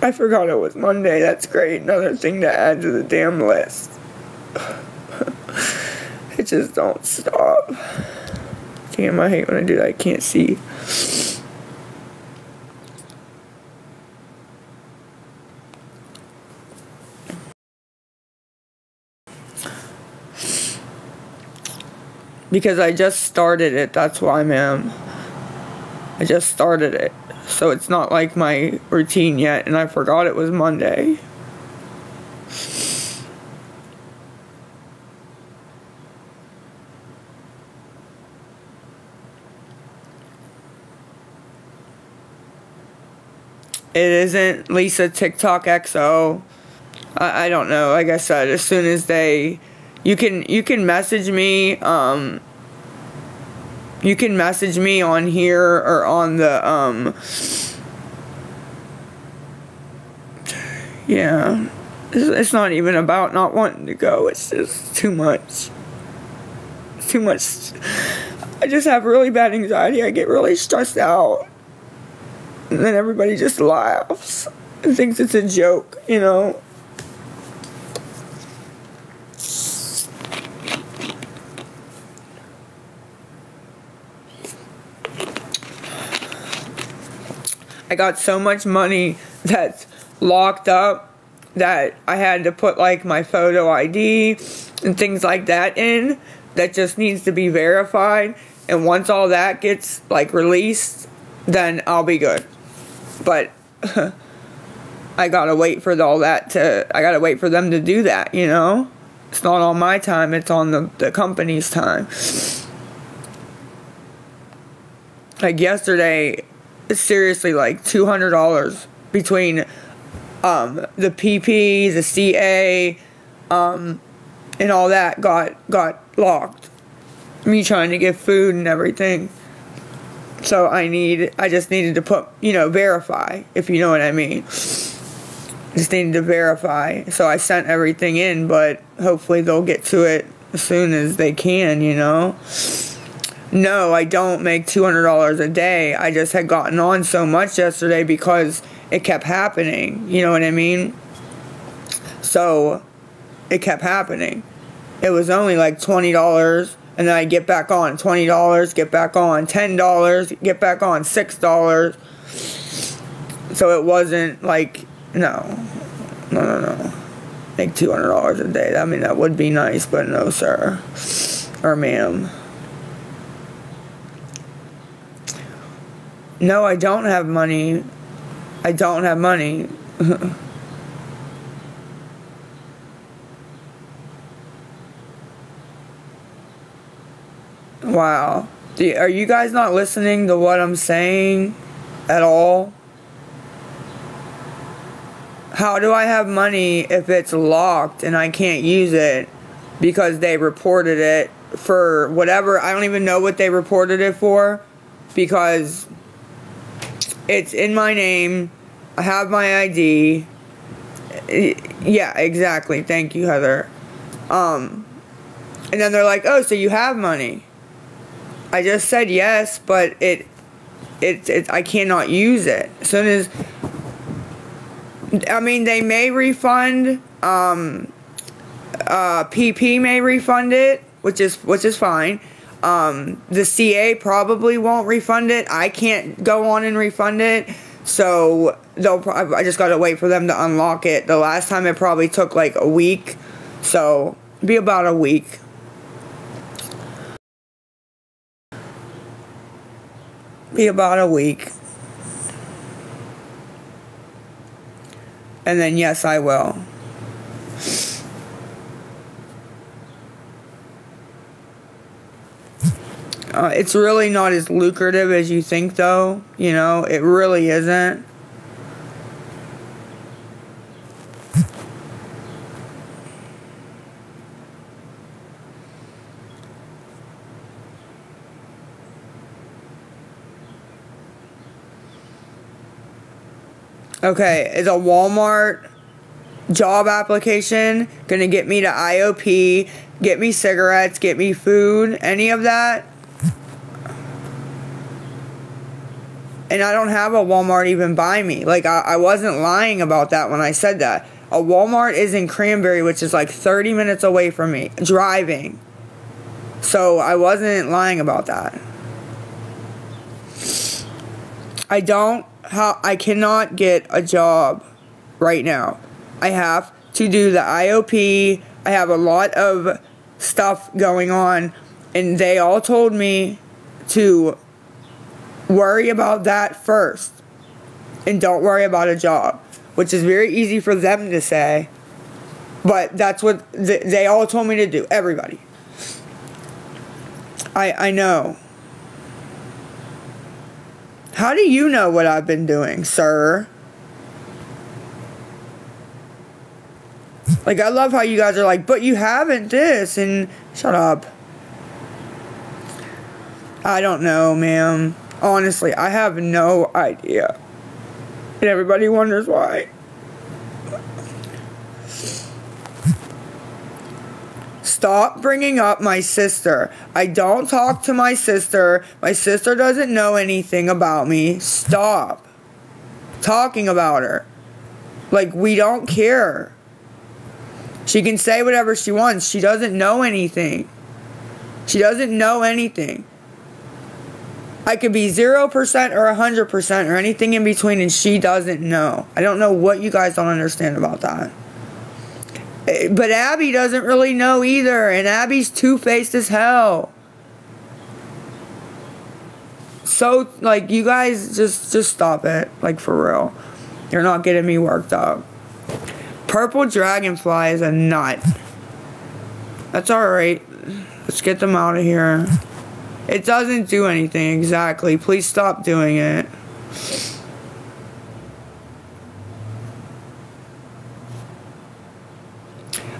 I forgot it was Monday. That's great. Another thing to add to the damn list. it just don't stop. Damn, I hate when I do that. I can't see. Because I just started it. That's why, ma'am. I just started it. So it's not like my routine yet, and I forgot it was Monday. It isn't Lisa TikTok XO. I, I don't know. Like I said, as soon as they, you can you can message me. Um, you can message me on here or on the um yeah. It's not even about not wanting to go. It's just too much. It's too much. I just have really bad anxiety. I get really stressed out. And then everybody just laughs and thinks it's a joke you know I got so much money that's locked up that I had to put like my photo ID and things like that in that just needs to be verified and once all that gets like released then I'll be good. But I gotta wait for all that to I gotta wait for them to do that, you know? It's not on my time, it's on the, the company's time. Like yesterday seriously like two hundred dollars between um, the PP, the CA, um, and all that got got locked. Me trying to get food and everything. So I need I just needed to put you know verify if you know what I mean. Just needed to verify. So I sent everything in, but hopefully they'll get to it as soon as they can. You know no, I don't make $200 a day. I just had gotten on so much yesterday because it kept happening. You know what I mean? So it kept happening. It was only like $20 and then I get back on $20, get back on $10, get back on $6. So it wasn't like, no, no, no, no. Make $200 a day. I mean, that would be nice, but no, sir. Or ma'am. No, I don't have money. I don't have money. wow. Are you guys not listening to what I'm saying at all? How do I have money if it's locked and I can't use it because they reported it for whatever? I don't even know what they reported it for because it's in my name. I have my ID. Yeah, exactly. Thank you, Heather. Um, and then they're like, "Oh, so you have money?" I just said yes, but it, it, it I cannot use it. As soon as, I mean, they may refund. Um, uh, PP may refund it, which is which is fine. Um, the CA probably won't refund it. I can't go on and refund it. So they'll. I just gotta wait for them to unlock it. The last time it probably took like a week, so be about a week. Be about a week. And then yes, I will. Uh, it's really not as lucrative as you think, though. You know, it really isn't. Okay, is a Walmart job application, gonna get me to IOP, get me cigarettes, get me food, any of that. And I don't have a Walmart even by me. Like, I, I wasn't lying about that when I said that. A Walmart is in Cranberry, which is like 30 minutes away from me, driving. So I wasn't lying about that. I don't how I cannot get a job right now. I have to do the IOP. I have a lot of stuff going on and they all told me to worry about that first and don't worry about a job, which is very easy for them to say. But that's what they all told me to do, everybody. I I know. How do you know what I've been doing, sir? Like, I love how you guys are like, but you haven't this, and shut up. I don't know, ma'am. Honestly, I have no idea. And everybody wonders why. Stop bringing up my sister. I don't talk to my sister. My sister doesn't know anything about me. Stop talking about her. Like, we don't care. She can say whatever she wants. She doesn't know anything. She doesn't know anything. I could be 0% or 100% or anything in between, and she doesn't know. I don't know what you guys don't understand about that. Eh, but Abby doesn't really know either, and Abby's two faced as hell. So, like, you guys just just stop it, like for real. You're not getting me worked up. Purple dragonfly is a nut. That's alright. Let's get them out of here. It doesn't do anything exactly. Please stop doing it.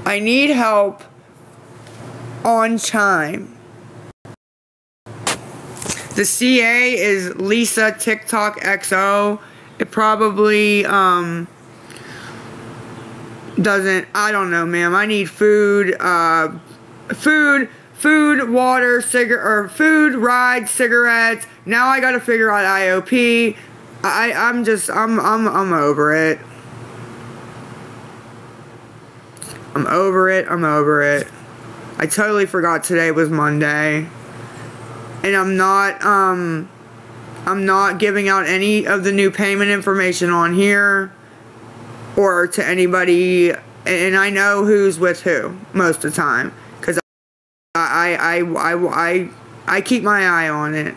I need help on time. The CA is Lisa TikTok XO. It probably um doesn't I don't know, ma'am. I need food, uh food, food, water, cigarette or food, ride, cigarettes. Now I gotta figure out IOP. I, I'm just I'm I'm I'm over it. I'm over it. I'm over it. I totally forgot today was Monday. And I'm not, um, I'm not giving out any of the new payment information on here or to anybody. And I know who's with who most of the time. I, I, I, I, I keep my eye on it.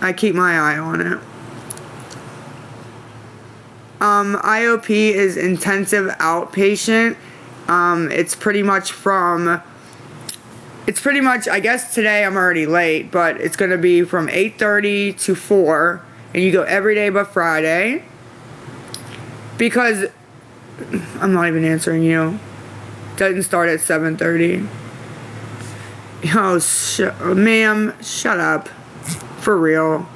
I keep my eye on it. Um, IOP is intensive outpatient. Um, it's pretty much from, it's pretty much, I guess today I'm already late, but it's going to be from 8.30 to 4, and you go every day but Friday. Because, I'm not even answering you. Doesn't start at 7.30. Oh, sh ma'am, shut up. For real.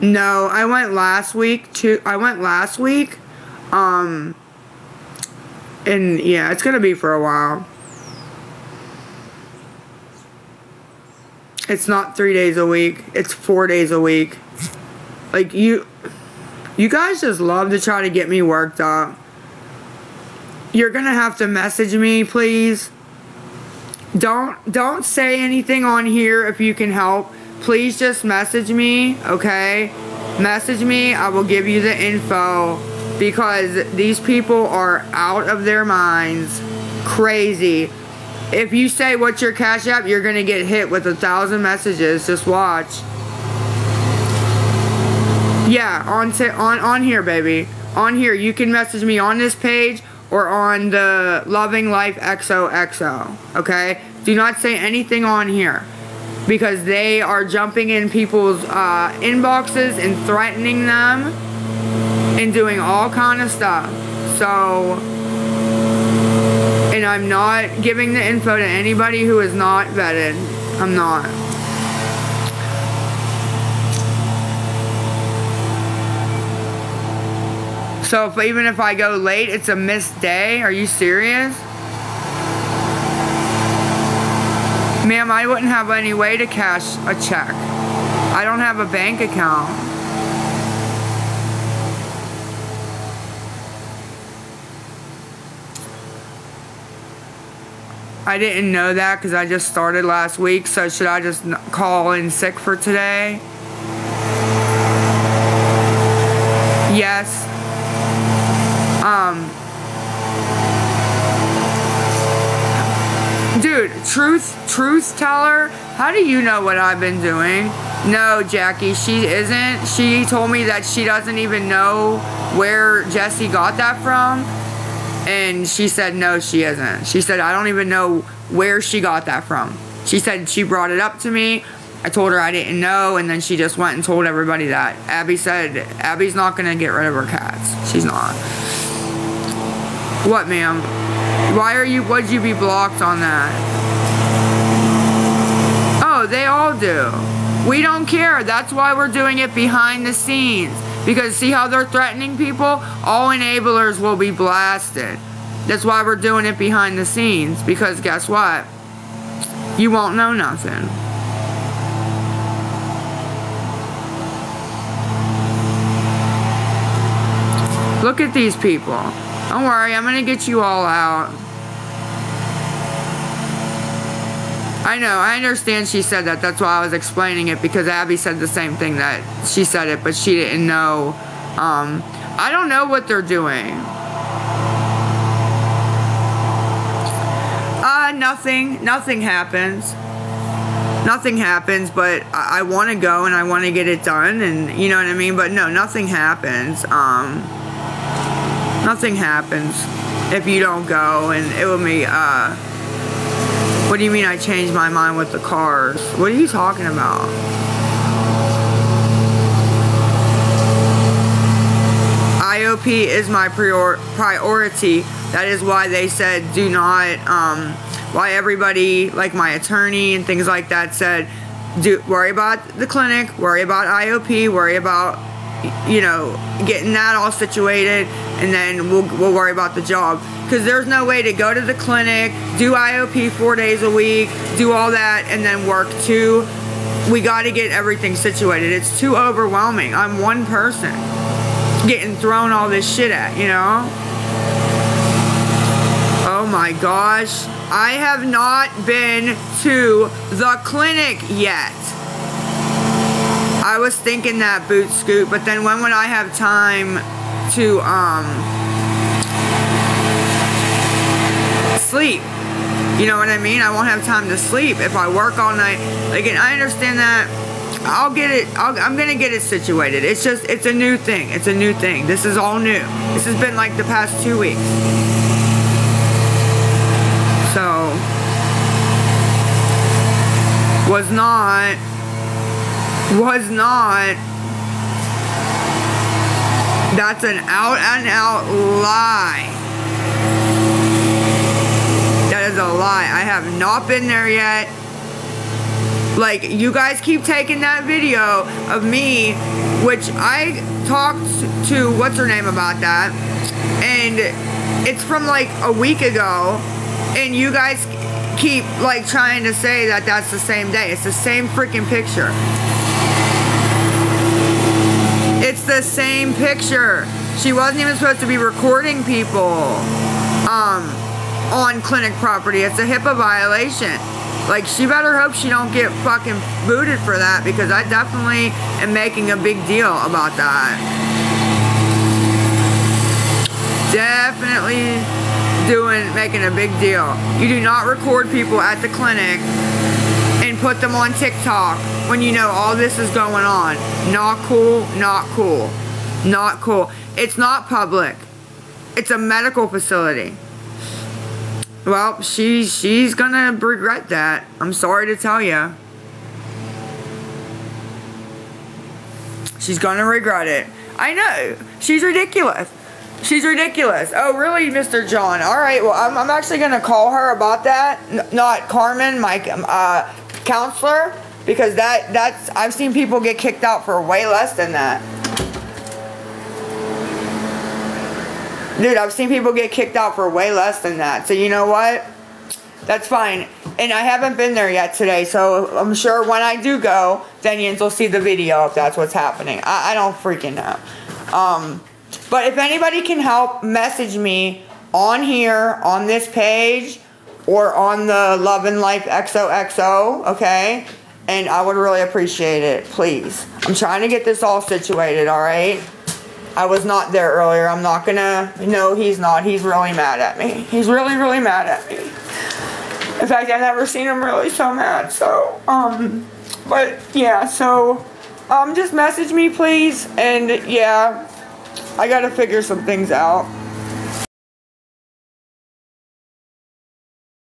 No, I went last week to I went last week. Um and yeah, it's going to be for a while. It's not 3 days a week. It's 4 days a week. Like you you guys just love to try to get me worked up. You're to have to message me, please. Don't don't say anything on here if you can help please just message me, okay? Message me, I will give you the info because these people are out of their minds, crazy. If you say what's your cash app, you're gonna get hit with a thousand messages. Just watch. Yeah, on on on here, baby. On here, you can message me on this page or on the Loving Life XOXO. Okay, do not say anything on here because they are jumping in people's uh, inboxes and threatening them and doing all kind of stuff. So, and I'm not giving the info to anybody who is not vetted. I'm not. So if even if I go late, it's a missed day? Are you serious? Ma'am, I wouldn't have any way to cash a check. I don't have a bank account. I didn't know that because I just started last week, so should I just call in sick for today? Yes. Um. Dude, truth, truth teller, how do you know what I've been doing? No, Jackie, she isn't. She told me that she doesn't even know where Jesse got that from. And she said, no, she isn't. She said, I don't even know where she got that from. She said she brought it up to me. I told her I didn't know, and then she just went and told everybody that. Abby said, Abby's not going to get rid of her cats. She's not. What, ma'am? Why are you, would you be blocked on that? Oh, they all do. We don't care. That's why we're doing it behind the scenes. Because see how they're threatening people? All enablers will be blasted. That's why we're doing it behind the scenes. Because guess what? You won't know nothing. Look at these people. Don't worry, I'm gonna get you all out. I know, I understand she said that. That's why I was explaining it because Abby said the same thing that she said it, but she didn't know. Um, I don't know what they're doing. Uh, nothing. Nothing happens. Nothing happens, but I, I want to go and I want to get it done, and you know what I mean? But no, nothing happens. Um, nothing happens if you don't go, and it will be, uh, what do you mean I changed my mind with the cars? What are you talking about? IOP is my prior priority. That is why they said do not, um, why everybody, like my attorney and things like that said, do worry about the clinic, worry about IOP, worry about, you know, getting that all situated, and then we'll, we'll worry about the job because there's no way to go to the clinic, do IOP four days a week, do all that, and then work two. We got to get everything situated. It's too overwhelming. I'm one person getting thrown all this shit at, you know? Oh my gosh. I have not been to the clinic yet. I was thinking that boot scoot, but then when would I have time to, um, sleep. You know what I mean? I won't have time to sleep if I work all night. Like, and I understand that. I'll get it. i am gonna get it situated. It's just, it's a new thing. It's a new thing. This is all new. This has been like the past two weeks. So, was not, was not. That's an out and out lie That is a lie. I have not been there yet. Like, you guys keep taking that video of me, which I talked to, what's her name about that, and it's from like a week ago, and you guys keep like trying to say that that's the same day. It's the same freaking picture. The same picture. She wasn't even supposed to be recording people. Um, on clinic property. It's a HIPAA violation. Like, she better hope she don't get fucking booted for that because I definitely am making a big deal about that. Definitely doing, making a big deal. You do not record people at the clinic and put them on TikTok when you know all this is going on. Not cool, not cool, not cool. It's not public. It's a medical facility. Well, she, she's gonna regret that. I'm sorry to tell you. She's gonna regret it. I know. She's ridiculous. She's ridiculous. Oh, really, Mr. John? All right, well, I'm, I'm actually to call her about that. N not Carmen, my uh, counselor, because that that's I've seen people get kicked out for way less than that. Dude, I've seen people get kicked out for way less than that. So you know what? That's fine. And I haven't been there yet today, so I'm sure when I do go, then Yins will see the video if that's what's happening. I, I don't freaking know. Um, but if anybody can help, message me on here, on this page, or on the Love and Life XOXO, okay? And I would really appreciate it, please. I'm trying to get this all situated, alright? I was not there earlier. I'm not gonna, no, he's not. He's really mad at me. He's really, really mad at me. In fact, I've never seen him really so mad, so, um, but, yeah, so, um, just message me, please, and, yeah, I gotta figure some things out.